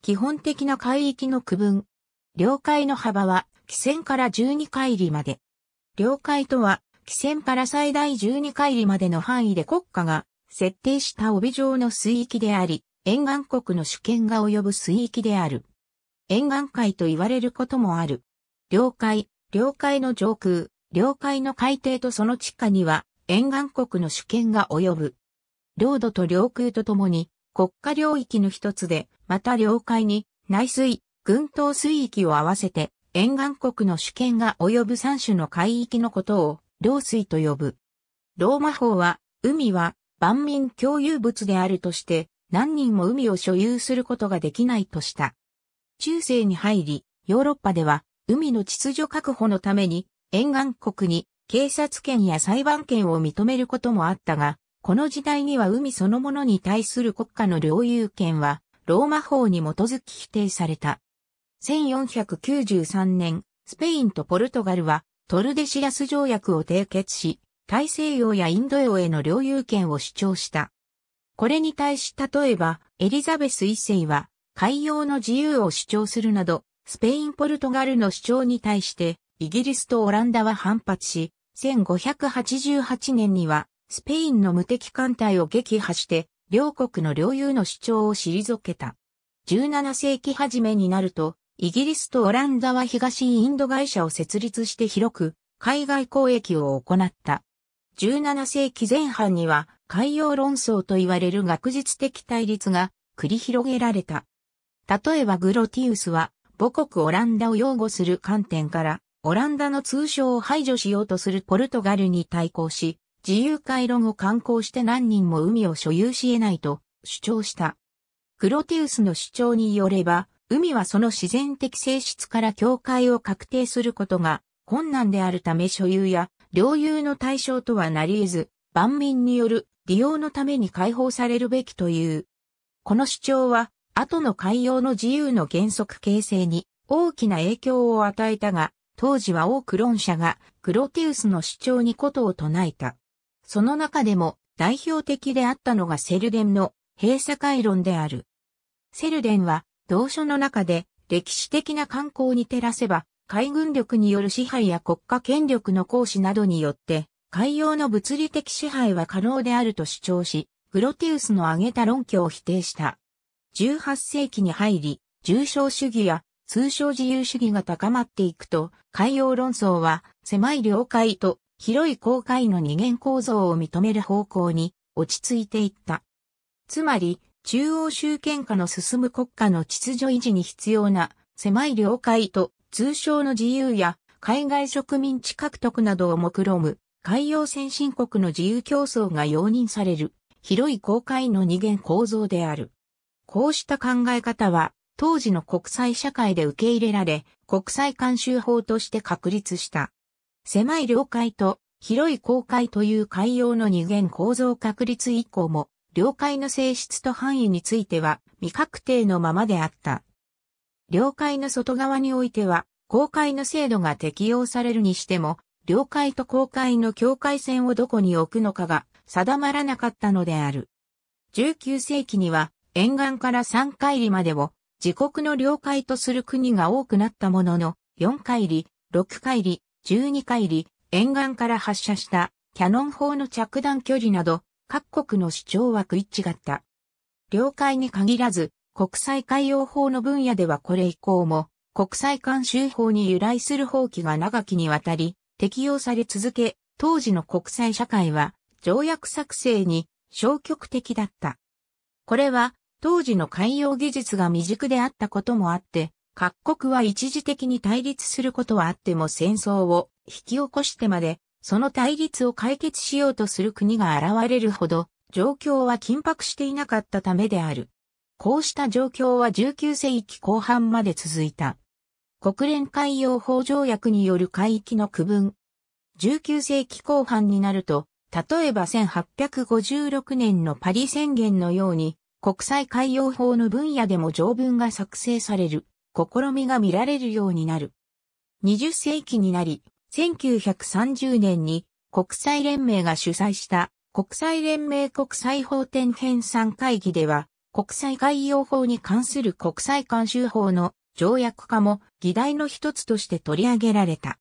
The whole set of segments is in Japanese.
基本的な海域の区分。領海の幅は、汽船から12海里まで。領海とは、汽船から最大12海里までの範囲で国家が設定した帯状の水域であり、沿岸国の主権が及ぶ水域である。沿岸海と言われることもある。領海、領海の上空、領海の海底とその地下には、沿岸国の主権が及ぶ。領土と領空とともに、国家領域の一つで、また領海に、内水、群島水域を合わせて、沿岸国の主権が及ぶ三種の海域のことを、領水と呼ぶ。ローマ法は、海は万民共有物であるとして、何人も海を所有することができないとした。中世に入り、ヨーロッパでは、海の秩序確保のために、沿岸国に警察権や裁判権を認めることもあったが、この時代には海そのものに対する国家の領有権は、ローマ法に基づき否定された。1493年、スペインとポルトガルは、トルデシアス条約を締結し、大西洋やインド洋への領有権を主張した。これに対し例えば、エリザベス一世は、海洋の自由を主張するなど、スペイン・ポルトガルの主張に対して、イギリスとオランダは反発し、1588年には、スペインの無敵艦隊を撃破して、両国の領有の主張を退けた。17世紀初めになると、イギリスとオランダは東インド会社を設立して広く海外交易を行った。17世紀前半には海洋論争と言われる学術的対立が繰り広げられた。例えばグロティウスは母国オランダを擁護する観点からオランダの通称を排除しようとするポルトガルに対抗し、自由回路を観光して何人も海を所有し得ないと主張した。グロティウスの主張によれば、海はその自然的性質から境界を確定することが困難であるため所有や領有の対象とはなり得ず、万民による利用のために解放されるべきという。この主張は、後の海洋の自由の原則形成に大きな影響を与えたが、当時は多く論者がグロティウスの主張にことを唱えた。その中でも代表的であったのがセルデンの閉鎖回論である。セルデンは同書の中で歴史的な観光に照らせば海軍力による支配や国家権力の行使などによって海洋の物理的支配は可能であると主張し、グロティウスの挙げた論拠を否定した。18世紀に入り、重症主義や通称自由主義が高まっていくと、海洋論争は狭い領海と広い航海の二元構造を認める方向に落ち着いていった。つまり、中央集権化の進む国家の秩序維持に必要な狭い領海と通商の自由や海外植民地獲得などを目論む海洋先進国の自由競争が容認される広い航海の二元構造である。こうした考え方は当時の国際社会で受け入れられ国際慣習法として確立した。狭い領海と広い航海という海洋の二元構造確立以降も領海の性質と範囲については未確定のままであった。領海の外側においては、公海の制度が適用されるにしても、領海と公海の境界線をどこに置くのかが定まらなかったのである。19世紀には沿岸から3海里までを自国の領海とする国が多くなったものの、4海里、6海里、12海里、沿岸から発射したキャノン砲の着弾距離など各国の主張は食い違った。領海に限らず、国際海洋法の分野ではこれ以降も、国際慣習法に由来する法規が長きにわたり、適用され続け、当時の国際社会は、条約作成に消極的だった。これは、当時の海洋技術が未熟であったこともあって、各国は一時的に対立することはあっても戦争を引き起こしてまでその対立を解決しようとする国が現れるほど、状況は緊迫していなかったためである。こうした状況は19世紀後半まで続いた。国連海洋法条約による海域の区分。19世紀後半になると、例えば1856年のパリ宣言のように、国際海洋法の分野でも条文が作成される、試みが見られるようになる。20世紀になり、1930年に国際連盟が主催した国際連盟国際法典編纂会議では国際海洋法に関する国際慣習法の条約化も議題の一つとして取り上げられた。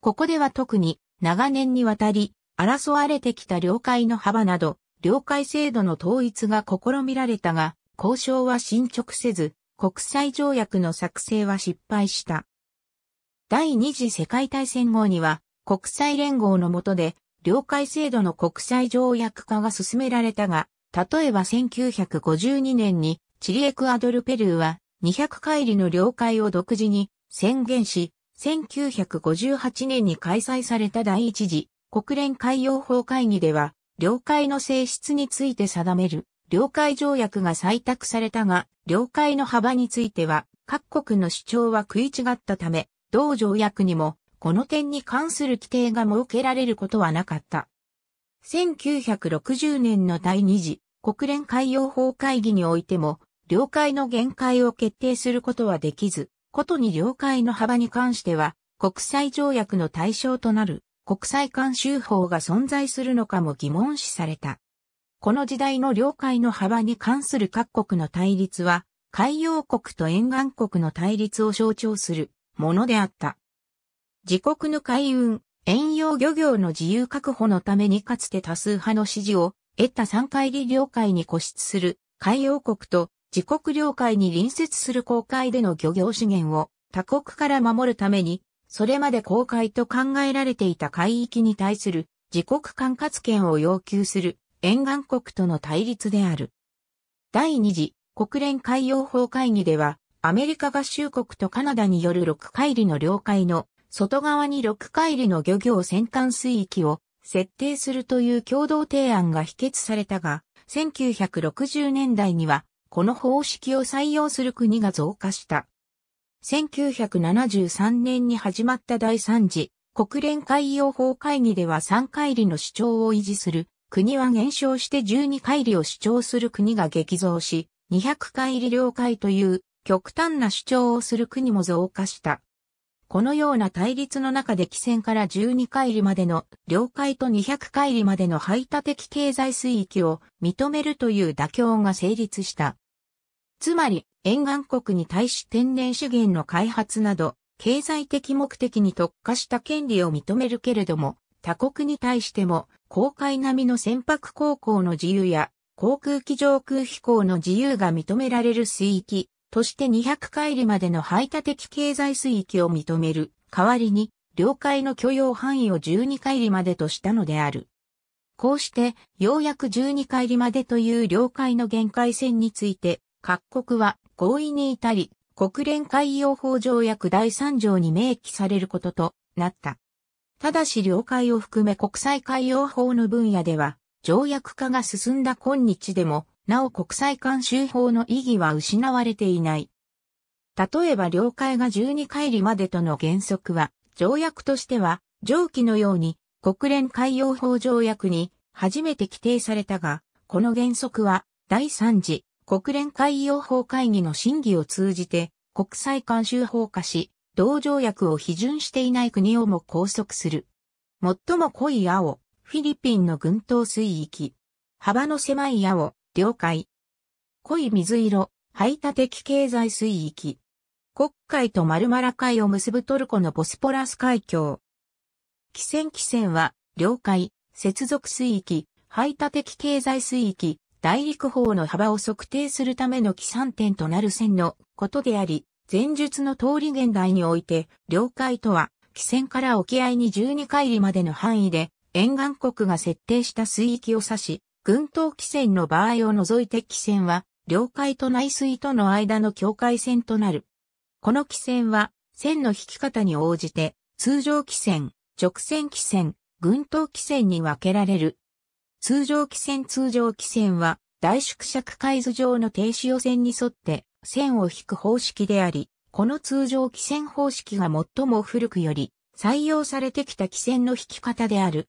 ここでは特に長年にわたり争われてきた領海の幅など、領海制度の統一が試みられたが、交渉は進捗せず、国際条約の作成は失敗した。第二次世界大戦後には、国際連合の下で、領海制度の国際条約化が進められたが、例えば1952年にチリエクアドルペルーは200海里の領海を独自に宣言し、1958年に開催された第一次国連海洋法会議では、領海の性質について定める領海条約が採択されたが、領海の幅については各国の主張は食い違ったため、同条約にもこの点に関する規定が設けられることはなかった。1960年の第二次国連海洋法会議においても、領海の限界を決定することはできず、ことに領海の幅に関しては、国際条約の対象となる国際慣習法が存在するのかも疑問視された。この時代の領海の幅に関する各国の対立は、海洋国と沿岸国の対立を象徴するものであった。自国の海運、遠洋漁業の自由確保のためにかつて多数派の支持を得た三海里領海に固執する海洋国と自国領海に隣接する公海での漁業資源を他国から守るために、それまで公海と考えられていた海域に対する自国管轄権を要求する沿岸国との対立である。第二次国連海洋法会議では、アメリカ合衆国とカナダによる6海里の領海の外側に6海里の漁業先端水域を設定するという共同提案が否決されたが、1960年代にはこの方式を採用する国が増加した。1973年に始まった第3次国連海洋法会議では3海里の主張を維持する国は減少して12海里を主張する国が激増し、200海里領海という極端な主張をする国も増加した。このような対立の中で汽船から12海里までの領海と200海里までの排他的経済水域を認めるという妥協が成立した。つまり、沿岸国に対し天然資源の開発など、経済的目的に特化した権利を認めるけれども、他国に対しても、公海並みの船舶航行の自由や、航空機上空飛行の自由が認められる水域、として200海里までの排他的経済水域を認める代わりに領海の許容範囲を12海里までとしたのである。こうしてようやく12海里までという領海の限界線について各国は合意に至り国連海洋法条約第3条に明記されることとなった。ただし領海を含め国際海洋法の分野では条約化が進んだ今日でもなお国際慣習法の意義は失われていない。例えば領海が12海里までとの原則は、条約としては、上記のように国連海洋法条約に初めて規定されたが、この原則は第3次国連海洋法会議の審議を通じて国際慣習法化し、同条約を批准していない国をも拘束する。最も濃い青、フィリピンの群島水域。幅の狭い青、領海。濃い水色、排他的経済水域。黒海とマルマラ海を結ぶトルコのボスポラス海峡。汽船汽船は、領海、接続水域、排他的経済水域、大陸法の幅を測定するための起算点となる線のことであり、前述の通り現代において、領海とは、汽船から沖合に12海里までの範囲で、沿岸国が設定した水域を指し、群島汽船の場合を除いて汽船は、領海と内水との間の境界線となる。この汽船は、線の引き方に応じて、通常汽船、直線汽船、群島汽船に分けられる。通常汽船通常汽船は、大縮尺海図上の停止予線に沿って線を引く方式であり、この通常汽船方式が最も古くより採用されてきた汽船の引き方である。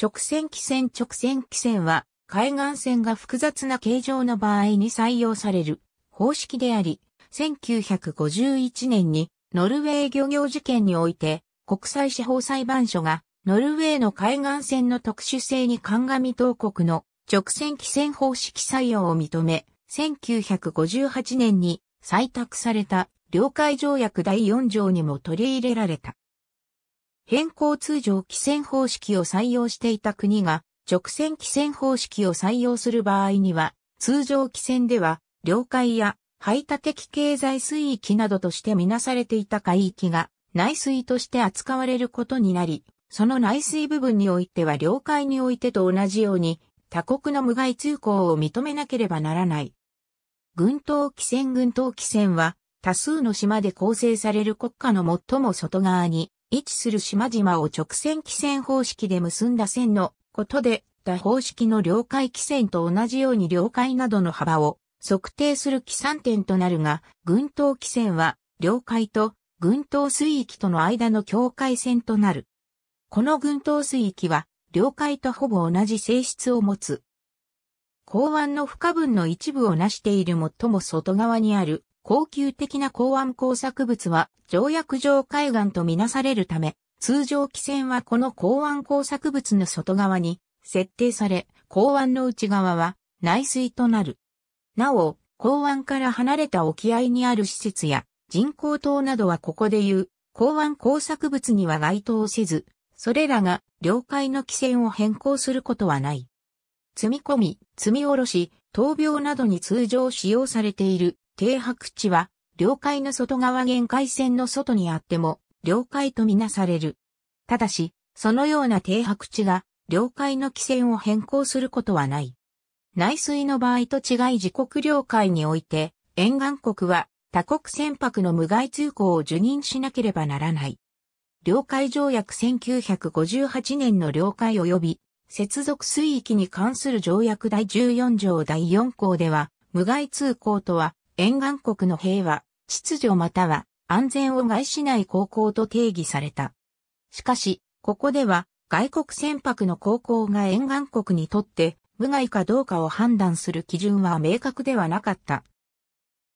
直線汽船直線汽船は海岸線が複雑な形状の場合に採用される方式であり、1951年にノルウェー漁業事件において国際司法裁判所がノルウェーの海岸線の特殊性に鑑み当国の直線汽船方式採用を認め、1958年に採択された領海条約第4条にも取り入れられた。変更通常汽船方式を採用していた国が直線汽船方式を採用する場合には、通常汽船では領海や排他的経済水域などとしてみなされていた海域が内水として扱われることになり、その内水部分においては領海においてと同じように他国の無害通行を認めなければならない。軍島汽船軍島汽船は多数の島で構成される国家の最も外側に位置する島々を直線汽船方式で結んだ線のことで、他方式の領海汽船と同じように領海などの幅を測定する起算点となるが、群島汽船は領海と群島水域との間の境界線となる。この群島水域は領海とほぼ同じ性質を持つ。港湾の不可分の一部を成している最も外側にある高級的な港湾工作物は条約上海岸とみなされるため、通常汽船はこの港湾工作物の外側に設定され、港湾の内側は内水となる。なお、港湾から離れた沖合にある施設や人工島などはここでいう港湾工作物には該当せず、それらが領海の汽船を変更することはない。積み込み、積み下ろし、闘病などに通常使用されている停泊地は、領海の外側限界線の外にあっても、領海とみなされる。ただし、そのような停泊地が、領海の規制を変更することはない。内水の場合と違い自国領海において、沿岸国は他国船舶の無害通行を受任しなければならない。領海条約1958年の領海及び接続水域に関する条約第14条第4項では、無害通行とは沿岸国の平和、秩序または安全を害しない航行と定義された。しかし、ここでは外国船舶の航行が沿岸国にとって無害かどうかを判断する基準は明確ではなかった。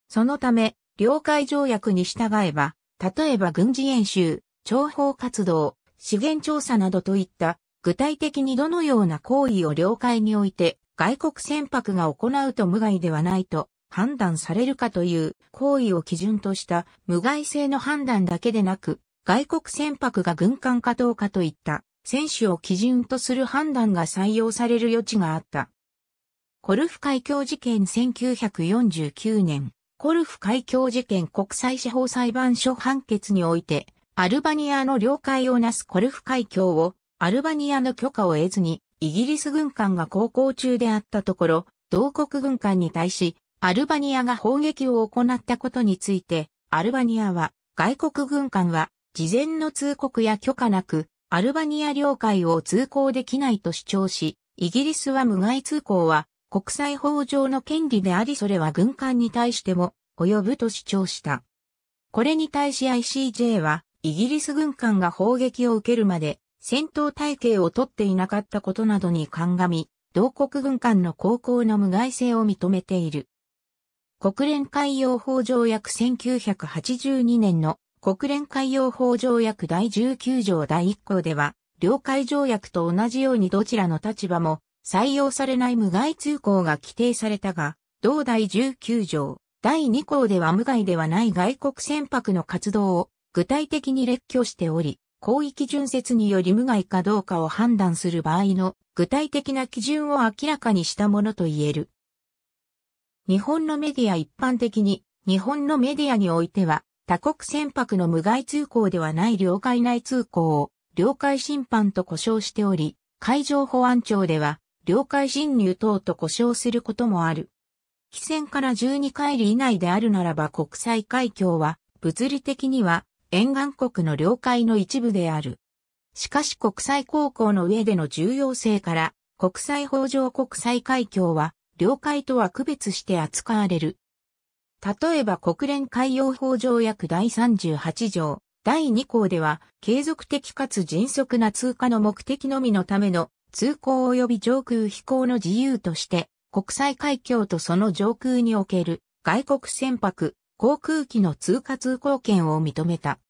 そのため、領海条約に従えば、例えば軍事演習、諜報活動、資源調査などといった具体的にどのような行為を領海において外国船舶が行うと無害ではないと判断されるかという行為を基準とした無害性の判断だけでなく、外国船舶が軍艦かどうかといった選手を基準とする判断が採用される余地があった。コルフ海峡事件1949年、コルフ海峡事件国際司法裁判所判決において、アルバニアの領海をなすコルフ海峡をアルバニアの許可を得ずにイギリス軍艦が航行中であったところ、同国軍艦に対しアルバニアが砲撃を行ったことについて、アルバニアは外国軍艦は事前の通告や許可なく、アルバニア領海を通行できないと主張し、イギリスは無害通行は国際法上の権利でありそれは軍艦に対しても及ぶと主張した。これに対し ICJ はイギリス軍艦が砲撃を受けるまで戦闘体系をとっていなかったことなどに鑑み、同国軍艦の航行の無害性を認めている。国連海洋法条約1982年の国連海洋法条約第19条第1項では、領海条約と同じようにどちらの立場も採用されない無害通行が規定されたが、同第19条第2項では無害ではない外国船舶の活動を具体的に列挙しており、広域準説により無害かどうかを判断する場合の具体的な基準を明らかにしたものと言える。日本のメディア一般的に、日本のメディアにおいては、他国船舶の無害通行ではない領海内通行を、領海侵犯と呼称しており、海上保安庁では、領海侵入等と呼称することもある。汽船から12海里以内であるならば国際海峡は、物理的には、沿岸国の領海の一部である。しかし国際航行の上での重要性から、国際法上国際海峡は、領海とは区別して扱われる。例えば国連海洋法条約第38条、第2項では、継続的かつ迅速な通過の目的のみのための通行及び上空飛行の自由として、国際海峡とその上空における外国船舶、航空機の通過通行権を認めた。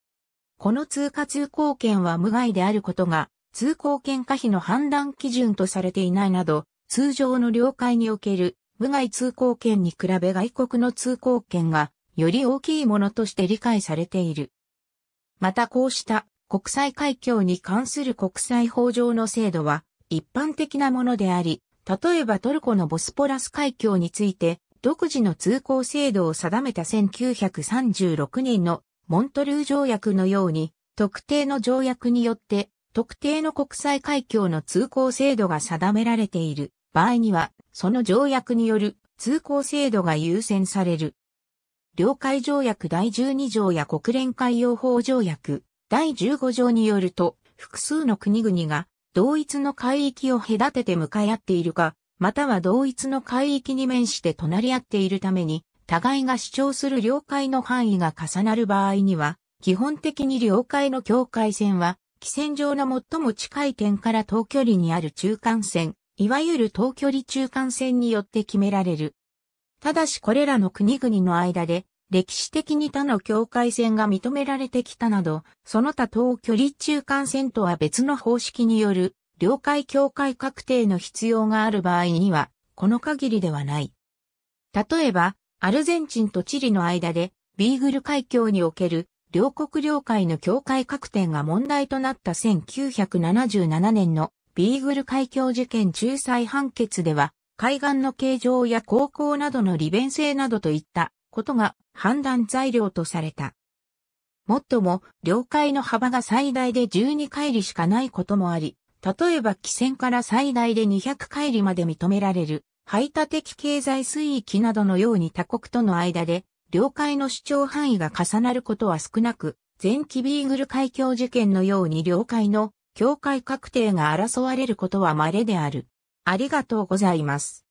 この通過通行権は無害であることが、通行権可否の判断基準とされていないなど、通常の領海における無害通行権に比べ外国の通行権がより大きいものとして理解されている。またこうした国際海峡に関する国際法上の制度は一般的なものであり、例えばトルコのボスポラス海峡について独自の通行制度を定めた1936年のモントルー条約のように特定の条約によって特定の国際海峡の通行制度が定められている場合にはその条約による通行制度が優先される。領海条約第12条や国連海洋法条約第15条によると、複数の国々が同一の海域を隔てて向かい合っているか、または同一の海域に面して隣り合っているために、互いが主張する領海の範囲が重なる場合には、基本的に領海の境界線は、汽船上の最も近い点から遠距離にある中間線、いわゆる遠距離中間線によって決められる。ただしこれらの国々の間で歴史的に他の境界線が認められてきたなど、その他等距離中間線とは別の方式による領海境界確定の必要がある場合には、この限りではない。例えば、アルゼンチンとチリの間で、ビーグル海峡における両国領海の境界確定が問題となった1977年のビーグル海峡事件仲裁判決では、海岸の形状や航行などの利便性などといったことが判断材料とされた。もっとも、領海の幅が最大で12海里しかないこともあり、例えば汽船から最大で200海里まで認められる排他的経済水域などのように他国との間で領海の主張範囲が重なることは少なく、前期ビーグル海峡事件のように領海の境界確定が争われることは稀である。ありがとうございます。